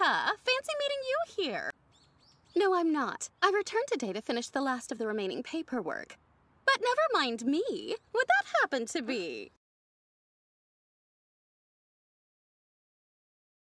Monica! Fancy meeting you here. No, I'm not. I returned today to finish the last of the remaining paperwork. But never mind me. Would that happen to be?